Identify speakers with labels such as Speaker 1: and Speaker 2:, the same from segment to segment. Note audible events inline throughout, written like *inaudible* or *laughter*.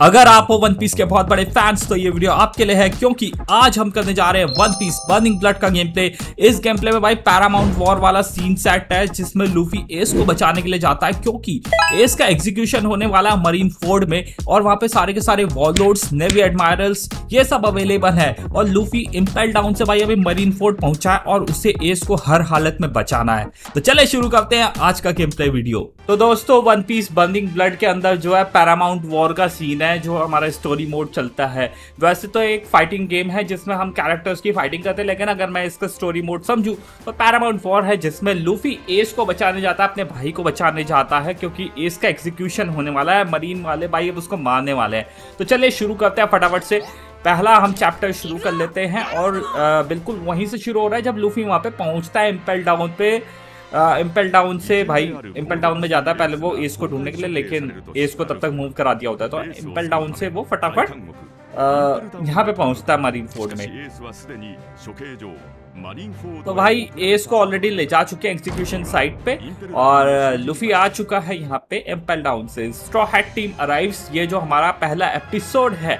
Speaker 1: अगर आप हो वन पीस के बहुत बड़े फैंस तो ये वीडियो आपके लिए है, क्योंकि आज हम करने जा रहे हैं वन पीस बर्निंग ब्लड का गेम प्ले इस गेम प्ले में भाई पैरामाउंट वॉर वाला सीन सेट है, जिसमें लूफी एस को बचाने के लिए जाता है, क्योंकि एस का एग्जीक्यूशन होने वाला है मरीन फोर्ड में, और वहाँ पे सारे के सारे वॉलोड्स नेवी एडमायरल्स ये सब अवेलेबल है। और लूफी इम्पेल डाउन से भाई अभी मरीन फोर्ड पहुँचा है, और उसे एस को हर हालत में बचाना है। तो चले शुरू करते हैं आज का गेम प्ले वीडियो तो दोस्तों वन पीस बर्निंग ब्लड के अंदर जो है पैरामाउंट वॉर का सीन है जो हमारा स्टोरी मोड चलता है। वैसे तो एक फाइटिंग गेम है जिसमें हम कैरेक्टर्स की फाइटिंग करते हैं लेकिन अगर मैं इसका स्टोरी मोड समझूं तो पैरामाउंट वॉर है जिसमें लूफी एस को बचाने जाता है अपने भाई को बचाने जाता है क्योंकि एस का एग्जीक्यूशन होने वाला है मरीन वाले भाई अब उसको मारने वाले हैं। तो चलिए शुरू करते हैं फटाफट से। पहला हम चैप्टर शुरू कर लेते हैं और आ, बिल्कुल वहीं से शुरू हो रहा है जब लूफी वहाँ पे पहुँचता है इम्पेल डाउन पे। इम्पेल डाउन से भाई इम्पेल डाउन में जाता है, पहले वो एस को ढूँढने के लिए, लेकिन एस को तब तक मूव करा दिया होता है। तो इम्पेल डाउन से वो फटाफट यहाँ पे पहुँचता है मरीन फोर्ड में। तो भाई एस को ऑलरेडी ले जा चुके हैं एग्जीक्यूशन साइट पे, और लुफी आ चुका है यहाँ पे एम्पेल डाउन से। स्ट्रॉ टीम अराइव्स ये जो हमारा पहला एपिसोड है।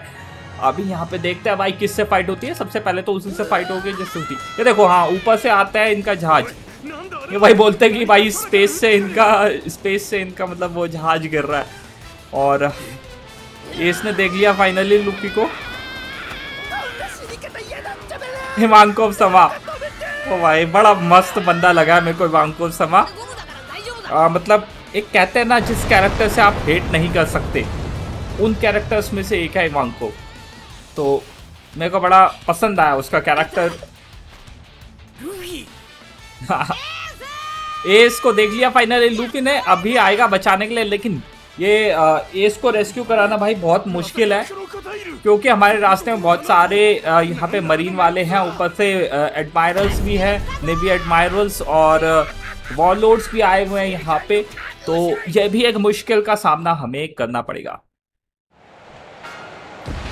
Speaker 1: अभी यहाँ पे देखते हैं भाई, किससे फाइट होती है। सबसे पहले तो उसी से फाइट होगी, जिससे होती ये देखो हाँ ऊपर से आता है इनका जहाज़। ये भाई बोलते हैं कि भाई स्पेस से इनका स्पेस से इनका मतलब वो जहाज़ गिर रहा है। और इसने देख लिया फाइनली लुकी को। हिमांकोव समा। ओ भाई बड़ा मस्त बंदा लगा मेरे को हिमांकोव समा। आ, मतलब एक कहते हैं ना जिस कैरेक्टर से आप हेट नहीं कर सकते उन कैरेक्टर्स में से एक है हिमांकोव तो मेरे को बड़ा पसंद आया उसका कैरेक्टर *laughs* एस को देख लिया फाइनली लूकी ने, अभी आएगा बचाने के लिए, लेकिन ये एस को रेस्क्यू कराना भाई बहुत मुश्किल है, क्योंकि हमारे रास्ते में बहुत सारे यहाँ पे मरीन वाले हैं, ऊपर से एडमायरल्स भी हैं नेवी एडमायरल्स और वॉलोड्स भी आए हुए हैं यहाँ पे तो यह भी एक मुश्किल का सामना हमें करना पड़ेगा।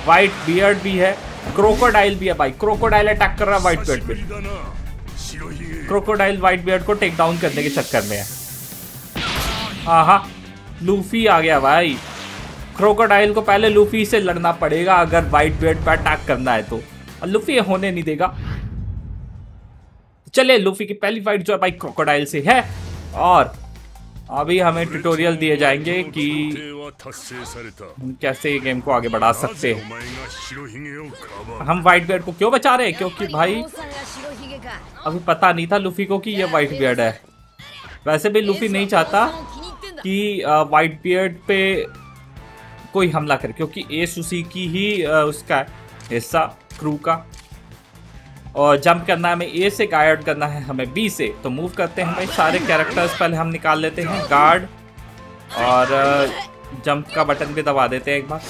Speaker 1: वाइट बियर्ड भी है क्रोकोडाइल भी है भाई क्रोकोडाइल अटैक कर रहा है व्हाइट बियर्ड पे। क्रोकोडाइल व्हाइट बियर्ड को टेक डाउन करने के चक्कर में है। आहा, लूफी आ गया भाई। क्रोकोडाइल को पहले लूफी से लड़ना पड़ेगा, अगर व्हाइट बियर्ड पर अटैक करना है तो। और लूफी होने नहीं देगा। चले, लूफी की पहली फाइट जो है भाई क्रोकोडाइल से है, और अभी हमें ट्यूटोरियल दिए जाएँगे कि कैसे ये गेम को आगे बढ़ा सकते हैं। हम व्हाइट बियर्ड को क्यों बचा रहे हैं? क्योंकि भाई, अभी पता नहीं था लुफी को कि ये वाइट बियर्ड है। वैसे भी लुफी नहीं चाहता कि वाइट बियर्ड पे कोई हमला करे, क्योंकि एस उसी की ही उसका हिस्सा क्रू का और जंप करना है हमें ए से गाइड करना है हमें बी से। तो मूव करते हैं भाई, सारे कैरेक्टर्स पहले हम निकाल लेते हैं गार्ड और जंप का बटन भी दबा देते हैं एक बार।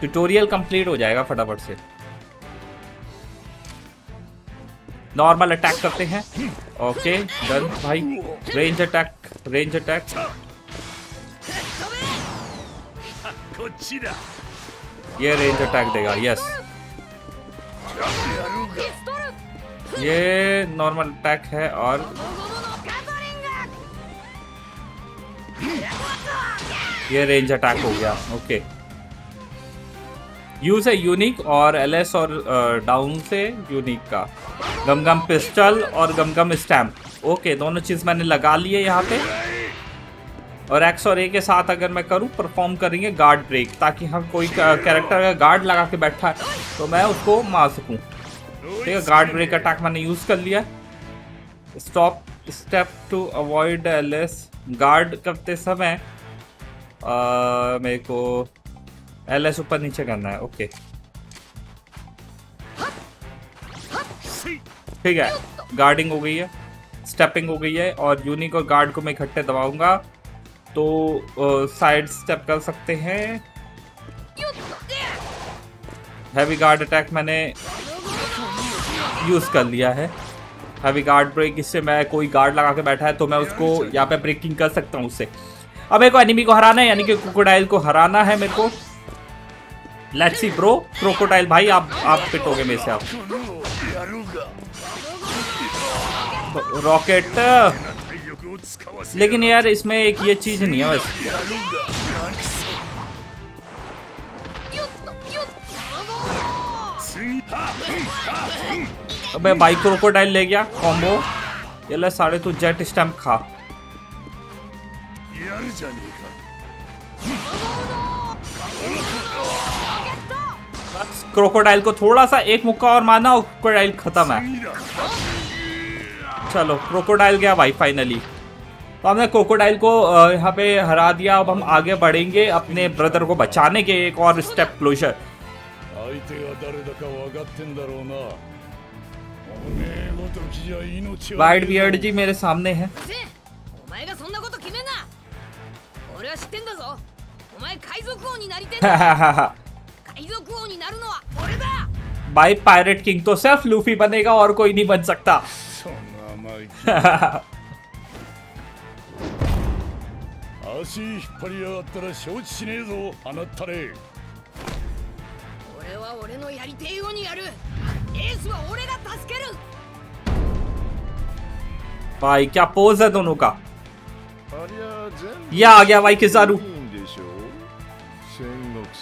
Speaker 1: ट्यूटोरियल कंप्लीट हो जाएगा फटाफट से। नॉर्मल अटैक करते हैं। ओके डन भाई। रेंज अटैक रेंज अटैक ये रेंज अटैक देगा यस ये नॉर्मल अटैक है और ये रेंज अटैक हो गया ओके यूज़ है यूनिक और एलएस और डाउन से यूनिक का। गमगम पिस्टल और गमगम स्टैम्प ओके दोनों चीज़ मैंने लगा लिए यहाँ पे। और एक्स और ए के साथ अगर मैं करूँ परफॉर्म करेंगे गार्ड ब्रेक ताकि हम कोई कैरेक्टर अगर गार्ड लगा के बैठा है तो मैं उसको मार सकूँ। ठीक है गार्ड ब्रेक अटैक मैंने यूज़ कर लिया। Stop step to avoid LS guard करते समय मेरे को एलएस ऊपर नीचे करना है ओके ठीक है गार्डिंग हो गई है स्टेपिंग हो गई है, और यूनिक और गार्ड को मैं इकट्ठे दबाऊँगा तो साइड स्टेप कर सकते हैं। हैवी गार्ड अटैक मैंने यूज़ कर लिया है। हैवी गार्ड ब्रेक इससे मैं कोई गार्ड लगा के बैठा है तो मैं उसको यहाँ पे ब्रेकिंग कर सकता हूँ उससे। अब मेरे को एनिमी को हराना है, यानी कि क्रोकोडाइल को हराना है मेरे को। लेट्स सी ब्रो क्रोकोडाइल भाई, आप आप पिटोगे मेरे से आप। रॉकेट लेकिन यार इसमें एक ये चीज़ नहीं है बस। अबे भाई क्रोकोडाइल ले गया कॉम्बो ये ले सारे तू जेट स्टैम्प खा। क्रोकोडाइल को थोड़ा सा एक मुक्का और मारना, और क्रोकोडाइल खत्म है। चलो क्रोकोडाइल गया भाई फाइनली तो हमने क्रोकोडाइल को यहाँ पे हरा दिया। अब हम आगे बढ़ेंगे अपने ब्रदर को बचाने के एक और
Speaker 2: step closer
Speaker 1: white beard ji मेरे सामने है
Speaker 3: せお前がそんなこと決めんな俺は知ってんだぞお前海賊王になりてんだ*laughs* 海賊王になるのは俺だ
Speaker 1: भाई पायरेट किंग तो सिर्फ लूफी बनेगा और कोई नहीं बन सकता *laughs* *laughs* भाई क्या पोज है दोनों का? ये आ गया भाई
Speaker 2: किसारू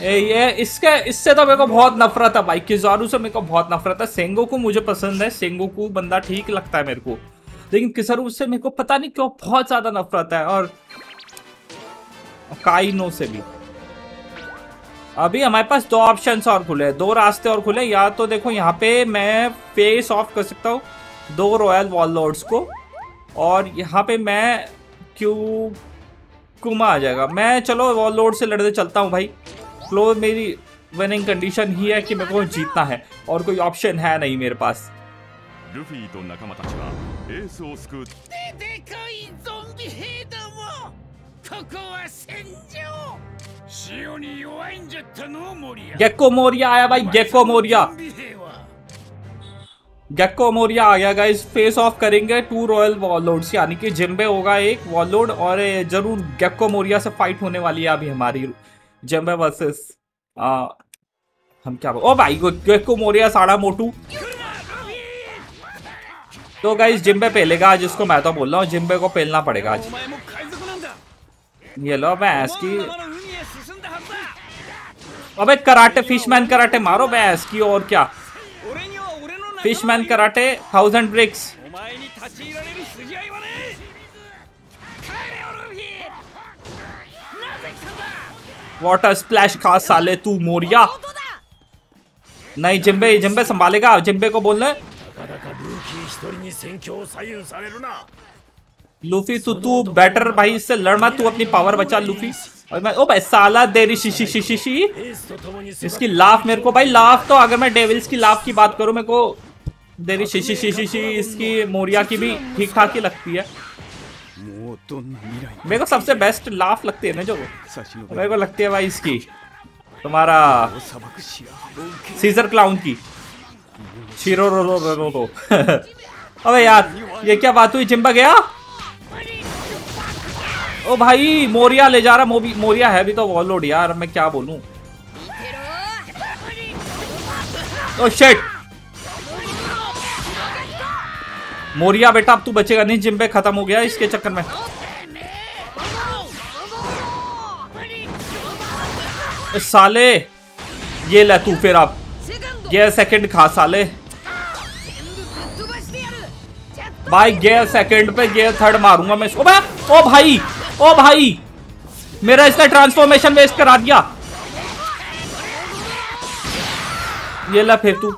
Speaker 1: ए ये इसके इससे तो मेरे को बहुत नफरत है भाई। किसारू से मेरे को बहुत नफरत है। सेंगो को मुझे पसंद है। सेंगो को बंदा ठीक लगता है मेरे को। लेकिन किसारू से मेरे को पता नहीं क्यों बहुत ज़्यादा नफरत है और काइनो से भी। अभी हमारे पास दो ऑप्शंस और खुले हैं दो रास्ते और खुले हैं। या तो देखो यहाँ पे मैं फेस ऑफ कर सकता हूँ दो रॉयल वॉल लॉर्ड्स को और यहाँ पे मैं क्यू कुमा आ जाएगा मैं चलो वॉल लॉर्ड से लड़ने चलता हूँ भाई क्लोज मेरी विनिंग कंडीशन ही है कि मेरे को जीतना है और कोई ऑप्शन है नहीं मेरे पास
Speaker 4: ルフィと仲間たちはエースを救う
Speaker 3: でかいゾンビ兵どもここは戦場
Speaker 1: गेको मोरिया आया भाई गेको मोरिया गेको मोरिया आ गया गाइस फेस ऑफ़ करेंगे टू रॉयल वॉलोड यानी कि जिम्बे होगा एक वॉलोड और ज़रूर गेको मोरिया से फाइट होने वाली है अभी हमारी जिम्बे वर्सेस हम क्या ओ भाई गेको मोरिया साड़ा मोटू तो गाइस जिम्बे पहलेगा आज इसको मैं तो बोल रहा हूँ जिम्बे को पहलना पड़ेगा आज। ये लो
Speaker 2: मैं इसकी
Speaker 1: अबे कराटे फिशमैन कराटे मारो बैस की और क्या?
Speaker 2: Fishman karate thousand bricks
Speaker 1: water splash खास साले तू, मोरिया। नहीं, जिम्बे जिम्बे संभालेगा। जिम्बे को बोल लूफी तो तू बेटर भाई, इससे लड़ मत, तू अपनी पावर बचा, लूफी। और मैं ओ भाई, साला देरी शीशी शीशी शी इसकी लाफ मेरे को भाई, लाफ तो अगर मैं डेविल्स की लाफ की बात करूँ, मेरे को देरी शीशी शीशी शी इसकी मोरिया की भी ठीक ठाक ही लगती है। मेरे को सबसे बेस्ट लाफ लगती है ना जो मेरे को लगती है भाई इसकी। तुम्हारा सीजर क्लाउन की। शीरो रो रो रो रो अबे यार, ये क्या बात हुई? जिम्बा गया? ओ भाई, मोरिया ले जा रहा, मोबी, मोरिया है भी तो वॉलोड यार, मैं क्या बोलूँ? ओ शेट मोरिया बेटा, अब तू बचेगा नहीं जिम्बे खत्म हो गया इसके चक्कर में। साले, ये ले तू फिर
Speaker 3: आप
Speaker 1: ये सेकंड खा साले। भाई गेयर सेकंड पे गेयर थर्ड मारूँगा मैं इसको। ओ भाई ओ भाई, मेरा इसने ट्रांसफॉर्मेशन वेस्ट करा दिया। ये ला फिर तू।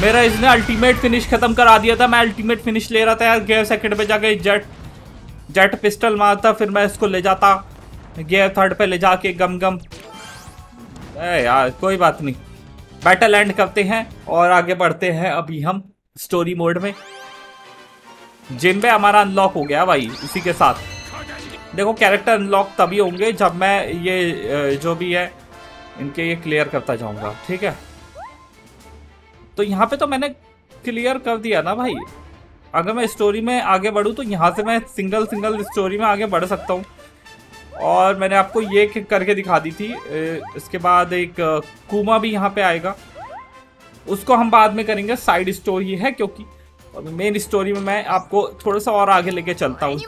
Speaker 1: मेरा इसने अल्टीमेट फिनिश खत्म करा दिया था। मैं अल्टीमेट फिनिश ले रहा था यार गेयर सेकंड पे जाके जेट जेट पिस्टल मारता, फिर मैं इसको ले जाता। गेयर थर्ड पे ले जाके गम गम ए यार, कोई बात नहीं। बैटल एंड करते हैं और आगे बढ़ते हैं अभी हम स्टोरी मोड में। जिम्बे हमारा अनलॉक हो गया भाई इसी के साथ। देखो कैरेक्टर अनलॉक तभी होंगे जब मैं ये जो भी है, इनके ये क्लियर करता जाऊँगा, ठीक है? तो यहाँ पे तो मैंने क्लियर कर दिया ना भाई। अगर मैं स्टोरी में आगे बढ़ूँ तो यहाँ से मैं सिंगल सिंगल स्टोरी में आगे बढ़ सकता हूँ। और मैंने आपको ये करके दिखा दी थी इसके बाद एक कुमा भी यहाँ पे आएगा। उसको हम बाद में करेंगे साइड स्टोरी है, क्योंकि मेन स्टोरी में मैं आपको थोड़ा सा और आगे लेके चलता हूँ।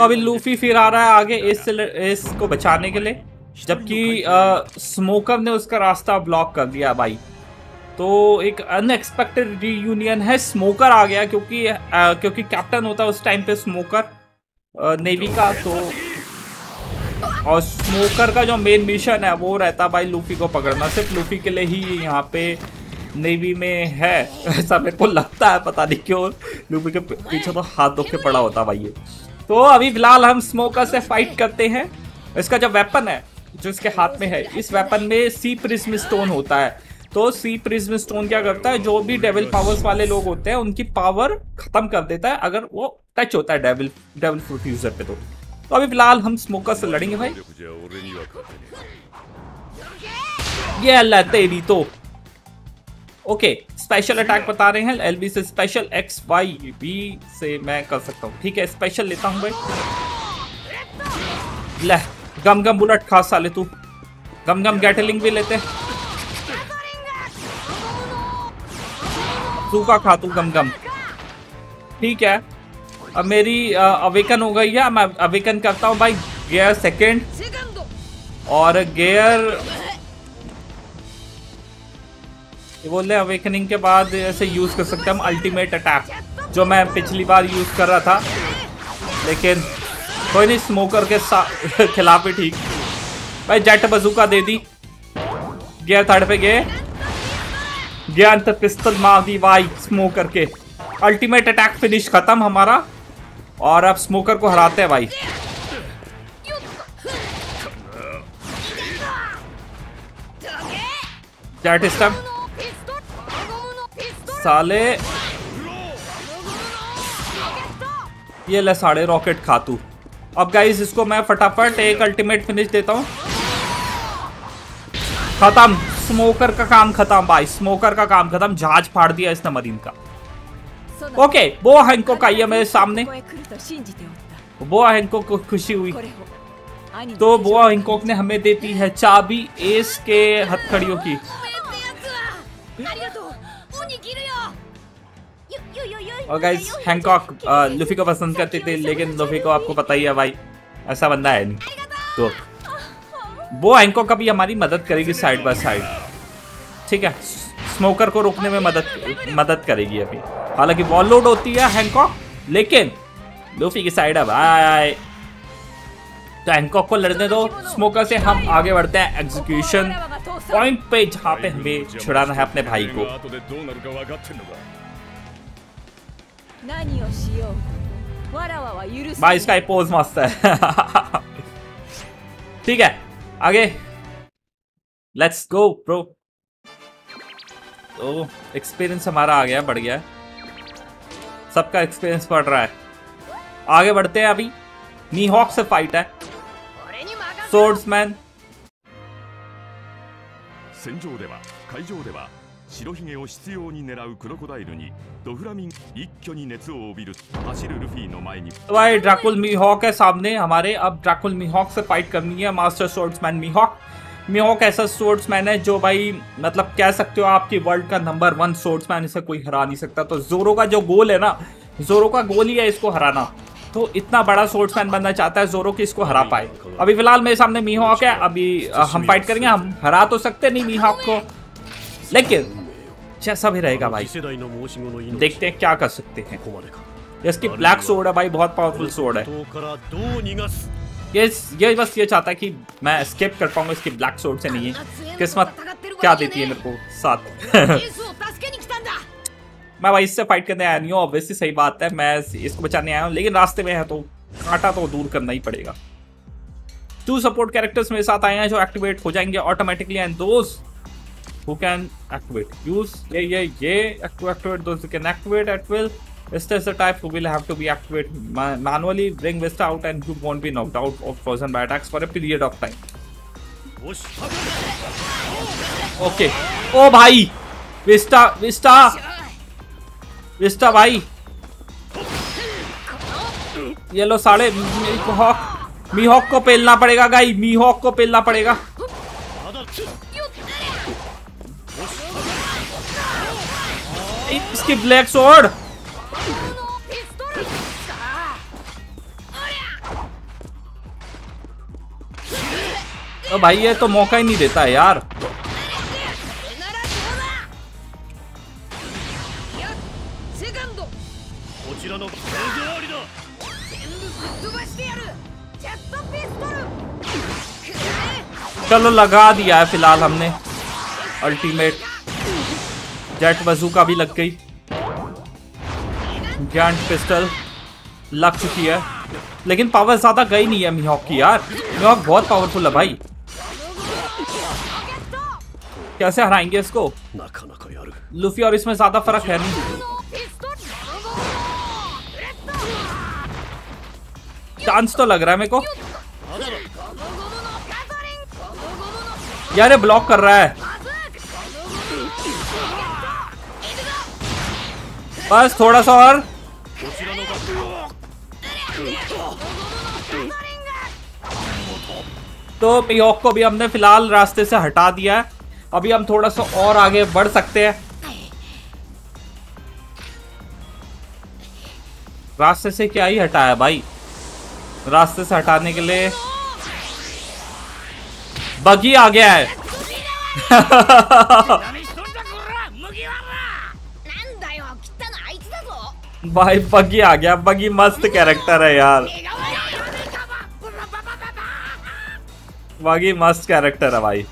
Speaker 1: अभी लूफी फिर आ रहा है आगे एस से ल- एस को बचाने के लिए। जबकि स्मोकर ने उसका रास्ता ब्लॉक कर दिया भाई। तो एक अनएक्सपेक्टेड रीयूनियन है। स्मोकर आ गया क्योंकि अ, क्योंकि कैप्टन होता है उस टाइम पे स्मोकर नेवी का तो और स्मोकर का जो मेन मिशन है वो रहता भाई लूफी को पकड़ना। सिर्फ़ लूफी के लिए ही यहाँ पे नेवी में है। ऐसा मेरे को लगता है, पता नहीं क्यों। लूबी के पीछे तो हाथ धो के पड़ा होता भाई ये। तो अभी फ़िलहाल हम स्मोकर से फाइट करते हैं। इसका जो वेपन है, जो इसके हाथ में है, इस वेपन में सी प्रिज्म स्टोन होता है। तो सी प्रिज्म स्टोन क्या करता है? जो भी डेविल पावर्स वाले लोग होते हैं, उनकी पावर खत्म कर देता है, अगर वो टच होता है डेविल डेविल फ्रूट यूज़र पे तो। तो अभी फ़िलहाल हम स्मोकर से लड़ेंगे भाई। ये अल्लाह तेरी तो। ओके स्पेशल अटैक बता रहे हैं एलबी से स्पेशल एक्स वाई बी से मैं कर सकता हूँ। ठीक है स्पेशल लेता हूँ भाई। ले गम गम बुलेट खास साले तू। गम गम गैटलिंग भी लेते सूखा खा तू गम गम ठीक है अब मेरी अवेकन हो गई है मैं अवेकन करता हूँ भाई। गेयर सेकेंड और गेयर ये बोल रहे अवेकनिंग के बाद ऐसे यूज़ कर सकते हम अल्टीमेट अटैक जो मैं पिछली बार यूज़ कर रहा था। लेकिन कोई नहीं स्मोकर के *laughs* खिलाफ ही ठीक। भाई जेट बजूका दे दी। गियर थर्ड पे गए। गया अंत पिस्तल मार दी भाई स्मोकर के। अल्टीमेट अटैक फिनिश खत्म हमारा। और अब स्मोकर को हराते हैं भाई। जेट स्टम साले। ये ले साढ़े रॉकेट खातू। अब गाइस इसको मैं फटाफट एक अल्टीमेट फिनिश देता हूँ। खत्म। स्मोकर का काम खत्म, भाई। स्मोकर का काम खत्म। जहाज़ फाड़ दिया इसने मरीन का। ओके वो हैंको का ये मेरे सामने। वो हैंको को खुशी हुई। तो वो हिंकोक ने हमें देती है चाबी एस के हथकड़ियों की। और गाइस हैंकॉक लुफी को पसंद करते थे, लेकिन लुफी को आपको पता ही है भाई, ऐसा बंदा है नहीं। तो वो हैंकॉक कभी हमारी मदद करेगी साइड बाय साइड ठीक है स्मोकर को रोकने में मदद मदद करेगी अभी। हालाँकि वॉल लोड होती है हैंकॉक लेकिन लुफी की साइड है भाई तो हैंकॉक को लड़ने दो। स्मोकर से हम आगे बढ़ते हैं एग्जीक्यूशन पॉइंट पे, जहाँ पे हमें छुड़ाना है अपने भाई को। भाई इसका पोज मस्त है ठीक है आगे लेट्स गो प्रो तो एक्सपीरियंस हमारा आ गया बढ़ गया है सबका एक्सपीरियंस बढ़ रहा है आगे बढ़ते हैं अभी नी हॉक से फाइट है
Speaker 3: 俺に任せろ
Speaker 1: सोर्ड्समैन
Speaker 4: 戦場では海上では 白ひげを執拗に狙うクロコダイルにドフラミン一挙に熱を帯びる走るルフィの前に
Speaker 1: तो भाई ड्रैकुल मीहॉक है सामने हमारे अब ड्रैकुल मीहॉक से फाइट करनी है मास्टर सोर्ड्समैन मीहॉक मीहॉक ऐसा सोर्ड्समैन है जो भाई मतलब कह सकते हो आपकी वर्ल्ड का नंबर वन सोर्ड्समैन इसे कोई हरा नहीं सकता तो जोरो का जो गोल है ना जोरो का गोल ही है इसको हराना तो इतना बड़ा सोर्ड्समैन बनना चाहता है जोरो कि इसको हरा पाए अभी फिलहाल मेरे सामने मीहॉक है अभी अ, हम फाइट करेंगे हम हरा तो सकते नहीं मीहॉक को लेकिन अच्छा जैसा भी रहेगा भाई। देखते हैं क्या कर सकते हैं। इसकी ब्लैक सोड है भाई, बहुत पावरफुल सोड है। ये ये बस ये चाहता है कि मैं स्केप कर पाऊँगा, इसकी ब्लैक सोड से नहीं है। किस्मत क्या देती है मेरे को साथ। *laughs* मैं भाई इससे फाइट करने आया नहीं हूँ ऑब्वियसली सही बात है, मैं इसको बचाने आया हूँ, लेकिन रास्ते में है तो कांटा तो दूर करना ही पड़ेगा। टू सपोर्ट कैरेक्टर्स मेरे साथ आए हैं जो एक्टिवेट हो जाएँगे ऑटोमेटिकली एंड दोस्त who can activate use ये ये ये to activate those who can activate at will Vista is the type who will have to be activated ma manually bring Vista out and you won't be knocked out or frozen by attacks for a period of time
Speaker 5: よし
Speaker 1: okay ओ भाई vista Vista Vista भाई ये लो साढ़े मीहॉक मीहॉक को पेलना पड़ेगा गाई मीहॉक को पेलना पड़ेगा इसकी ब्लैक
Speaker 3: सोर्ड
Speaker 1: तो भाई, ये तो मौका ही नहीं देता है यार। चलो लगा दिया है फ़िलहाल हमने। अल्टीमेट जेट बजूका भी लग गई। जेंट पिस्टल लग चुकी है। लेकिन पावर ज़्यादा गई नहीं है मिहॉक की यार। मिहॉक बहुत पावरफुल है भाई। कैसे हराएँगे इसको? लुफी और इसमें ज़्यादा फ़र्क है नहीं। चांस तो लग रहा है मेरे को। यार ये ब्लॉक कर रहा है। बस थोड़ा सा और। तो मियोक को भी हमने फ़िलहाल रास्ते से हटा दिया है। अभी हम थोड़ा सा और आगे बढ़ सकते हैं। रास्ते से क्या ही हटाया भाई? रास्ते से हटाने के लिए बगी आ गया है। *laughs* भाई बगी आ गया बगी मस्त कैरेक्टर है यार
Speaker 2: 笑顔やらねえかばブラババババ
Speaker 1: बगी मस्त कैरेक्टर है भाई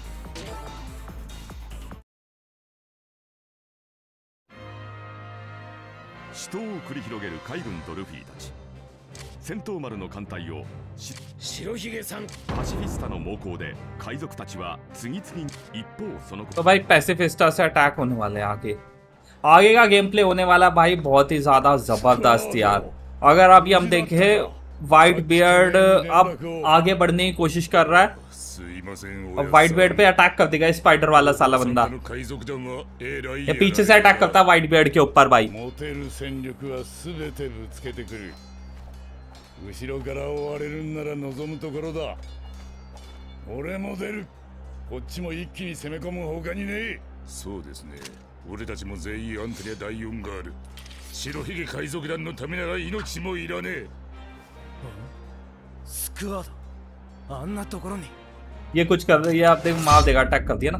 Speaker 4: 死闘を繰り広げる海軍とルフィたち戦闘丸の艦隊をし
Speaker 5: 白ひげさん
Speaker 4: パシフィスタの猛攻で海賊たちは次々に一方その
Speaker 1: तो भाई पैसिफिस्टा से अटैक होने वाले हैं आगे आगे का गेम प्ले होने वाला भाई बहुत ही ज़्यादा ज़बरदस्त यार। अगर अभी हम देखें वाइट बियर्ड अब आगे बढ़ने की कोशिश कर रहा है। अब व्हाइट बियर्ड पे अटैक कर देगा स्पाइडर वाला साला बंदा। ये पीछे से अटैक करता है वाइट बियर्ड के ऊपर भाई।
Speaker 6: 持てる戦力はすべてぶつけてくる後ろから追われるんなら望むところだ俺も出るこっちも一気に攻め込む他にねえそうですね俺たちも全員アンテリア第4がある白ひげ海賊団のためなら命もいらねえ
Speaker 5: スクワードあんなところに
Speaker 1: ये कुछ कर रही है आप देख मार देगा अटैक कर दिया ना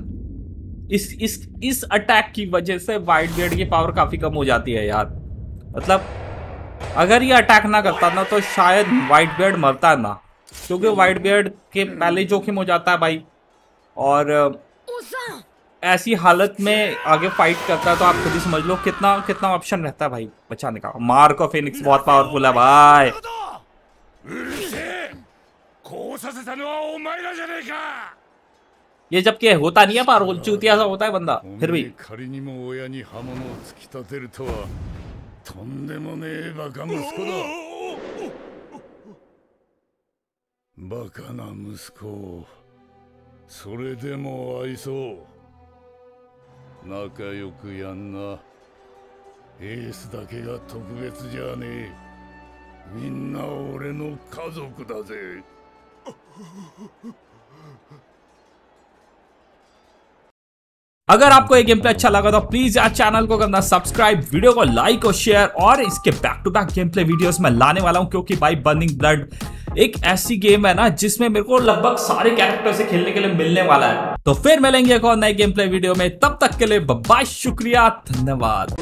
Speaker 1: इस इस इस अटैक की वजह से वाइट बियर्ड की पावर काफी कम हो जाती है यार मतलब अगर ये अटैक ना करता ना तो शायद वाइट बियर्ड मरता ना क्योंकि वाइट बियर्ड के पहले ही जोखिम हो जाता है भाई और
Speaker 3: おっさん
Speaker 1: ऐसी हालत में आगे फाइट करता है तो आप खुद ही समझ लो कितना कितना ऑप्शन रहता है भाई बचाने का मार्क और फिनिक्स बहुत पावरफुल है भाई
Speaker 6: うるせえこうさせたのはお前らじゃねえか
Speaker 1: ये जब कि होता नहीं है पावरफुल चूतिया सा होता है बंदा
Speaker 6: お
Speaker 1: फिर
Speaker 6: め
Speaker 1: भी
Speaker 6: え仮にも親に刃物を突き立てるとはとんでもねえバカ息子だバカな息子をそれでも愛そう 仲良くやんなエースだけが特別じゃねえみんな俺の家族だぜ
Speaker 1: अगर आपको ये गेम प्ले अच्छा लगा तो प्लीज यार चैनल को करना सब्सक्राइब वीडियो को लाइक और शेयर और इसके back to back game play videos मैं लाने वाला हूं क्योंकि भाई बर्निंग ब्लड एक ऐसी गेम है ना जिसमें मेरे को लगभग सारे कैरेक्टर से खेलने के लिए मिलने वाला है। तो फिर मिलेंगे एक और नए गेम प्ले वीडियो में। तब तक के लिए बाय शुक्रिया, धन्यवाद।